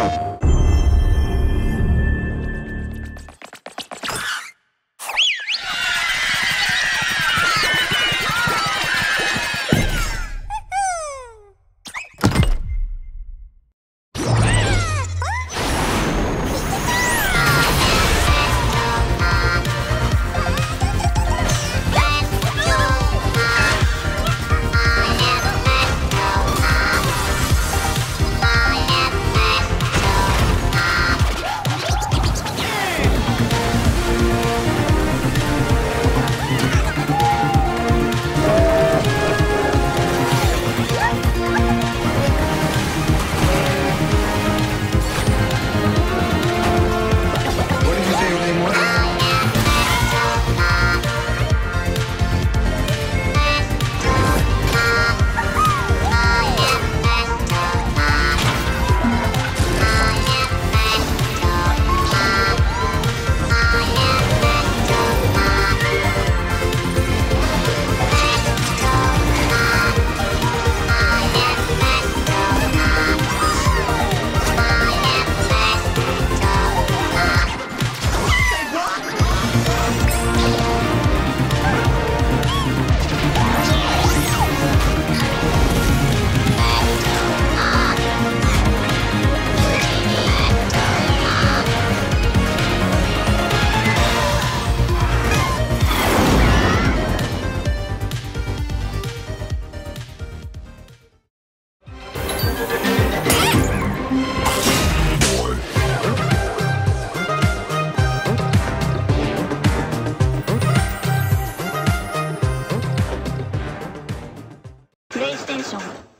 Oh. プレイステーション。